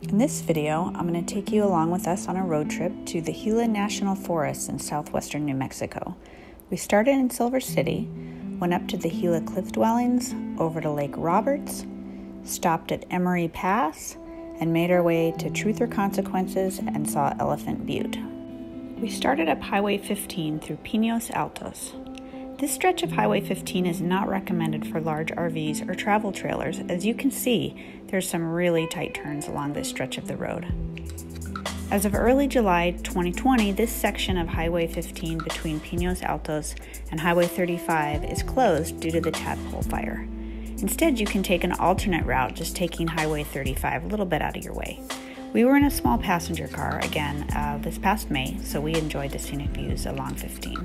In this video, I'm going to take you along with us on a road trip to the Gila National Forest in southwestern New Mexico. We started in Silver City, went up to the Gila Cliff Dwellings, over to Lake Roberts, stopped at Emory Pass, and made our way to Truth or Consequences and saw Elephant Butte. We started up Highway 15 through Pinos Altos. This stretch of Highway 15 is not recommended for large RVs or travel trailers. As you can see, there's some really tight turns along this stretch of the road. As of early July 2020, this section of Highway 15 between Pinos Altos and Highway 35 is closed due to the tadpole fire. Instead, you can take an alternate route just taking Highway 35 a little bit out of your way. We were in a small passenger car again uh, this past May, so we enjoyed the scenic views along 15.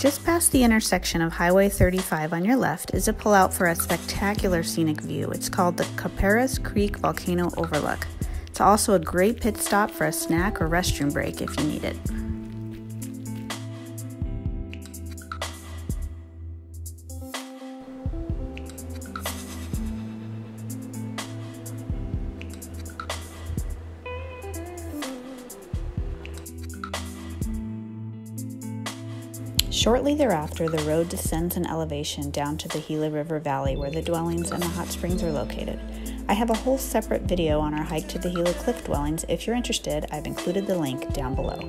Just past the intersection of Highway 35 on your left is a pullout for a spectacular scenic view. It's called the Copperas Creek Volcano Overlook. It's also a great pit stop for a snack or restroom break if you need it. Shortly thereafter, the road descends in elevation down to the Gila River Valley where the dwellings and the hot springs are located. I have a whole separate video on our hike to the Gila Cliff Dwellings. If you're interested, I've included the link down below.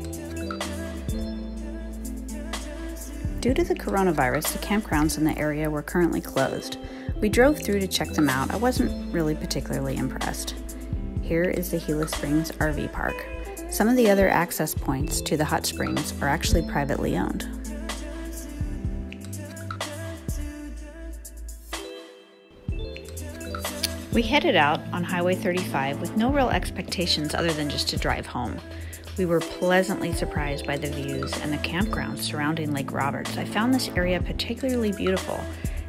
Due to the coronavirus, the campgrounds in the area were currently closed. We drove through to check them out. I wasn't really particularly impressed. Here is the Gila Springs RV Park. Some of the other access points to the hot springs are actually privately owned. We headed out on Highway 35 with no real expectations other than just to drive home. We were pleasantly surprised by the views and the campgrounds surrounding Lake Roberts. I found this area particularly beautiful,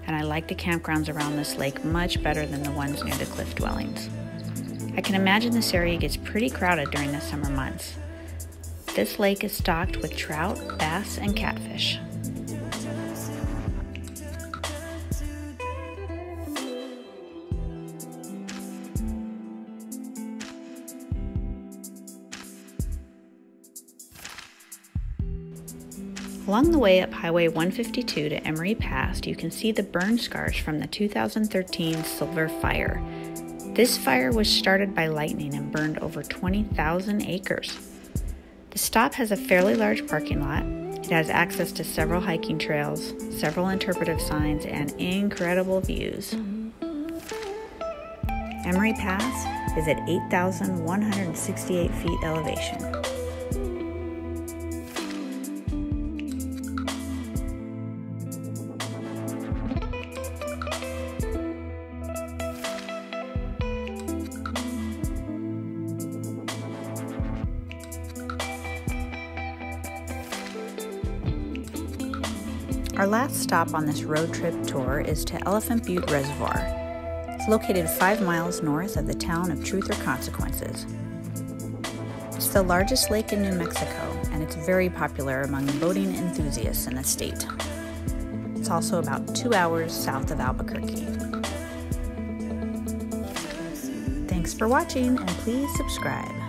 and I like the campgrounds around this lake much better than the ones near the cliff dwellings. I can imagine this area gets pretty crowded during the summer months. This lake is stocked with trout, bass, and catfish. Along the way up Highway 152 to Emory Pass, you can see the burn scars from the 2013 Silver Fire. This fire was started by lightning and burned over 20,000 acres. The stop has a fairly large parking lot. It has access to several hiking trails, several interpretive signs, and incredible views. Emory Pass is at 8,168 feet elevation. Our last stop on this road trip tour is to Elephant Butte Reservoir. It's located five miles north of the town of Truth or Consequences. It's the largest lake in New Mexico, and it's very popular among boating enthusiasts in the state. It's also about two hours south of Albuquerque. Thanks for watching, and please subscribe.